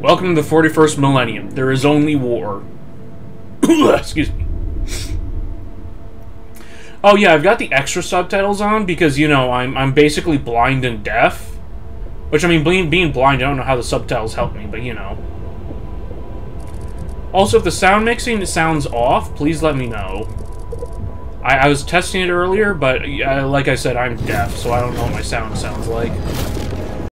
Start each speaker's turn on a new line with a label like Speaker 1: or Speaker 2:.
Speaker 1: Welcome to the 41st millennium. There is only war. Excuse me. Oh yeah, I've got the extra subtitles on because you know I'm I'm basically blind and deaf. Which I mean, being being blind, I don't know how the subtitles help me, but you know. Also, if the sound mixing sounds off, please let me know. I, I was testing it earlier, but uh, like I said, I'm deaf, so I don't know what my sound sounds like.